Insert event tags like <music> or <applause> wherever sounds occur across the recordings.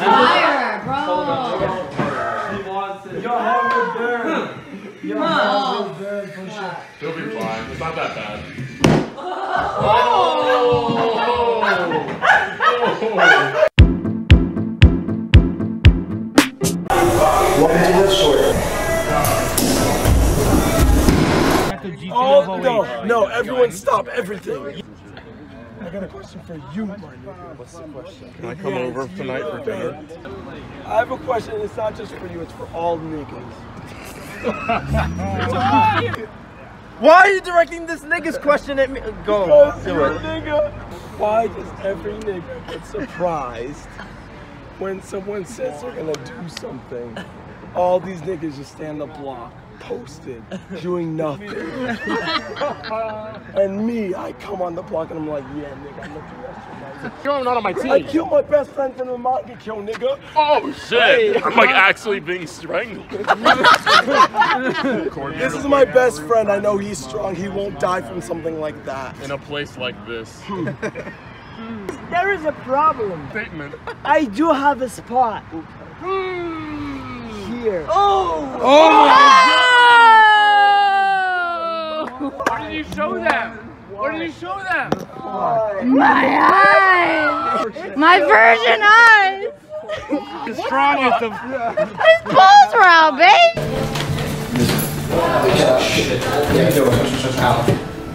Fire, bro. He Your head will burn. Your head will sure. He'll be fine. It's not that bad. Welcome to Live Short. Oh, no, no, everyone stop everything. I got a question for you, my nigga. What's the question? Can I come over tonight for dinner? I have a question. It's not just for you, it's for all niggas. <laughs> Why are you directing this nigga's question at me? Go. Because Do it. nigga. Why does every nigga get surprised when someone says they're gonna do something? All these niggas just stand the block, posted, doing nothing. and me, I come on the block and I'm like, yeah, nigga, I'm gonna do extra You're not on my team. I killed my best friend from the market, kill, nigga. Oh shit! I'm like actually being strangled. <laughs> This is my best friend. I know he's strong. He won't die from something like that. in a place like this. <laughs> Hmm. There is a problem. Statement. I do have a spot. Hmm. Here. Oh, what did you show them? What did you show them? My eyes. My virgin eyes. The strongest of. His balls were out, babe.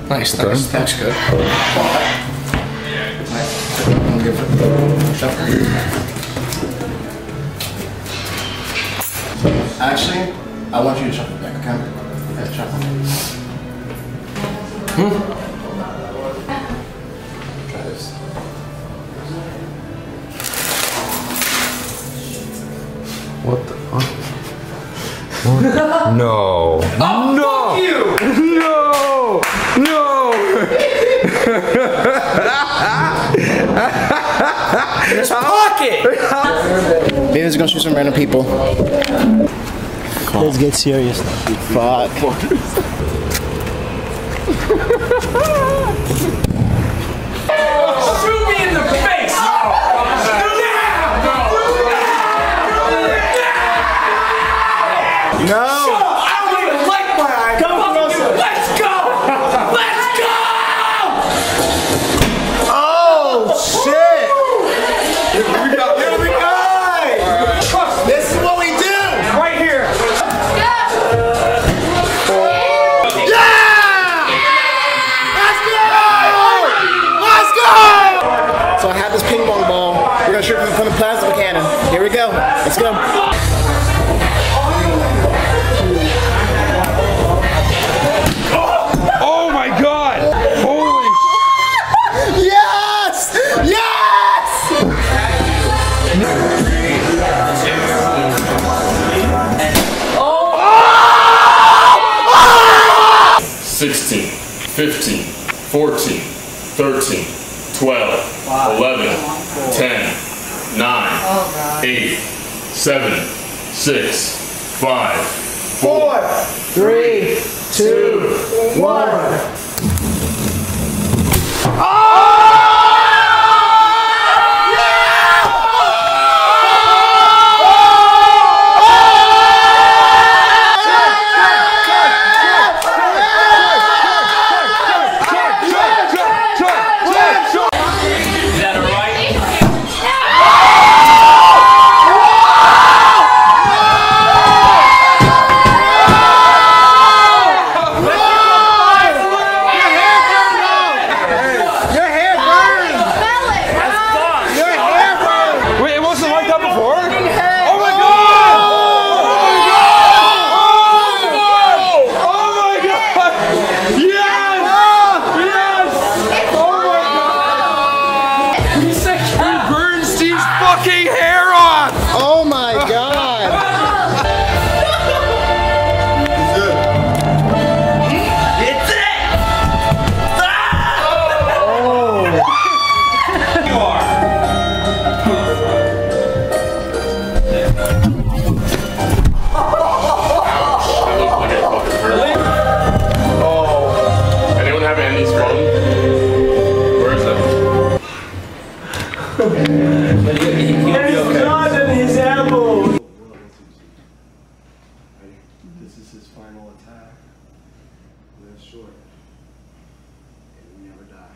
Nice, nice. That's good. Actually, I want you to shuffle back, okay? Yeah, shuffle. Hmm? Try this. What the fuck? No. no. No. No. Fuck it! Baby's gonna shoot some random people. Let's get serious. Fuck. This plasma. Here we go. Let's go. Oh my god. Holy Yes! Yes! 16, 15, 14, 13, 12, 11, 10, 9, 8, 7, 6, 5, Four, three, two, one. Your There's blood in his elbow. This is his final attack. Live short. And we never die.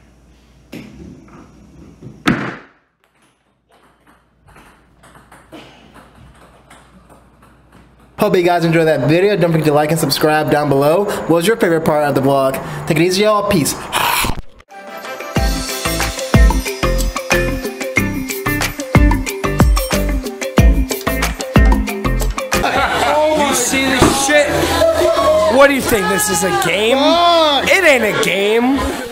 Hope you guys enjoyed that video. Don't forget to like and subscribe down below. What was your favorite part of the vlog? Take it easy, y'all. Peace. what do you think? This is a game? It ain't a game.